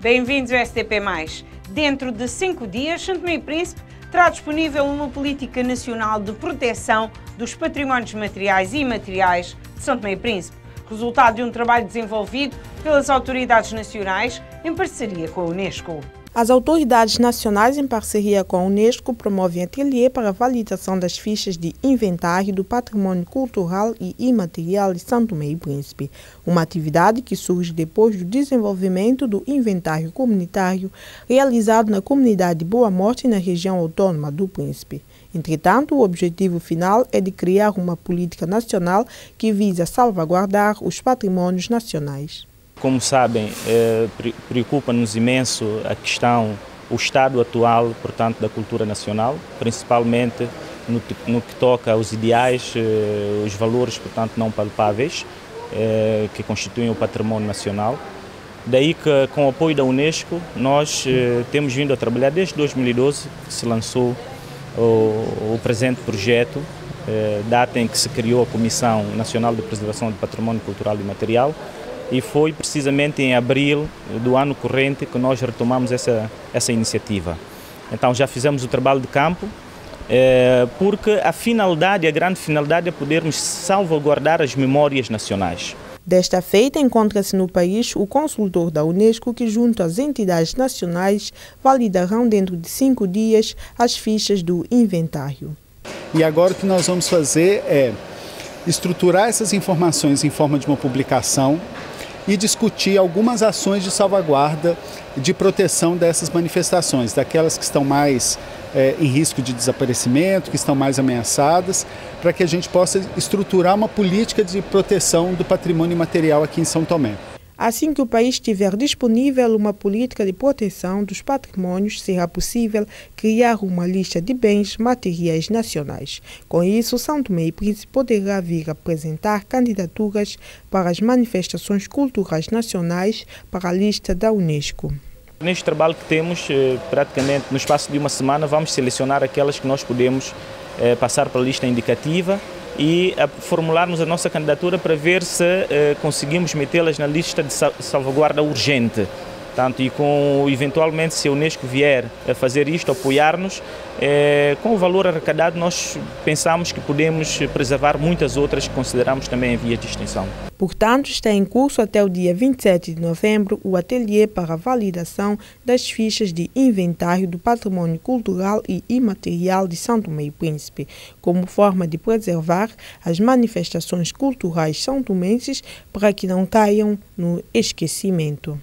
Bem-vindos ao STP+. Dentro de cinco dias, Santo Meio Príncipe terá disponível uma política nacional de proteção dos patrimónios materiais e imateriais de Santo Meio Príncipe, resultado de um trabalho desenvolvido pelas autoridades nacionais em parceria com a Unesco. As autoridades nacionais, em parceria com a Unesco, promovem ateliê para a validação das fichas de inventário do patrimônio cultural e imaterial de Santo Meio Príncipe, uma atividade que surge depois do desenvolvimento do inventário comunitário realizado na comunidade Boa Morte na região autônoma do Príncipe. Entretanto, o objetivo final é de criar uma política nacional que visa salvaguardar os patrimônios nacionais. Como sabem, eh, preocupa-nos imenso a questão, o estado atual, portanto, da cultura nacional, principalmente no, no que toca aos ideais, eh, os valores, portanto, não palpáveis, eh, que constituem o patrimônio nacional. Daí que, com o apoio da Unesco, nós temos vindo a trabalhar desde 2012, que se lançou o, o presente projeto, data em que se criou a Comissão Nacional de Preservação do Patrimônio Cultural e Material, e foi precisamente em abril do ano corrente que nós retomamos essa, essa iniciativa. Então já fizemos o trabalho de campo, é, porque a finalidade, a grande finalidade é podermos salvaguardar as memórias nacionais. Desta feita, encontra-se no país o consultor da Unesco que, junto às entidades nacionais, validarão dentro de cinco dias as fichas do inventário. E agora o que nós vamos fazer é estruturar essas informações em forma de uma publicação e discutir algumas ações de salvaguarda de proteção dessas manifestações, daquelas que estão mais é, em risco de desaparecimento, que estão mais ameaçadas, para que a gente possa estruturar uma política de proteção do patrimônio material aqui em São Tomé. Assim que o país tiver disponível uma política de proteção dos patrimônios, será possível criar uma lista de bens materiais nacionais. Com isso, São Tomé e Príncipe poderá vir apresentar candidaturas para as manifestações culturais nacionais para a lista da Unesco. Neste trabalho que temos, eh, praticamente no espaço de uma semana, vamos selecionar aquelas que nós podemos eh, passar para a lista indicativa e a formularmos a nossa candidatura para ver se eh, conseguimos metê-las na lista de salvaguarda urgente. Tanto, e com, eventualmente, se a Unesco vier a fazer isto, apoiar-nos, eh, com o valor arrecadado, nós pensamos que podemos preservar muitas outras que consideramos também em via de extinção. Portanto, está em curso até o dia 27 de novembro o ateliê para validação das fichas de inventário do patrimônio cultural e imaterial de Santo Meio Príncipe, como forma de preservar as manifestações culturais santomenses para que não caiam no esquecimento.